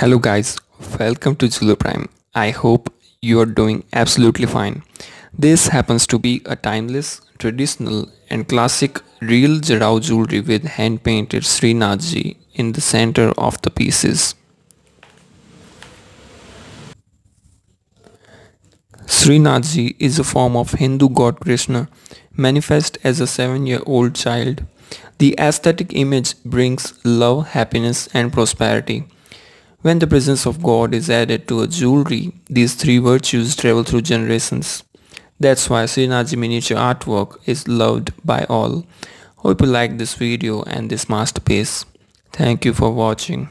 Hello guys, welcome to Jewelo Prime. I hope you are doing absolutely fine. This happens to be a timeless, traditional and classic real Jadau jewelry with hand painted Srinathji in the center of the pieces. Srinathji is a form of Hindu god Krishna manifest as a seven-year-old child. The aesthetic image brings love, happiness and prosperity. When the presence of God is added to a jewelry, these three virtues travel through generations. That's why Srinathji miniature artwork is loved by all. Hope you like this video and this masterpiece. Thank you for watching.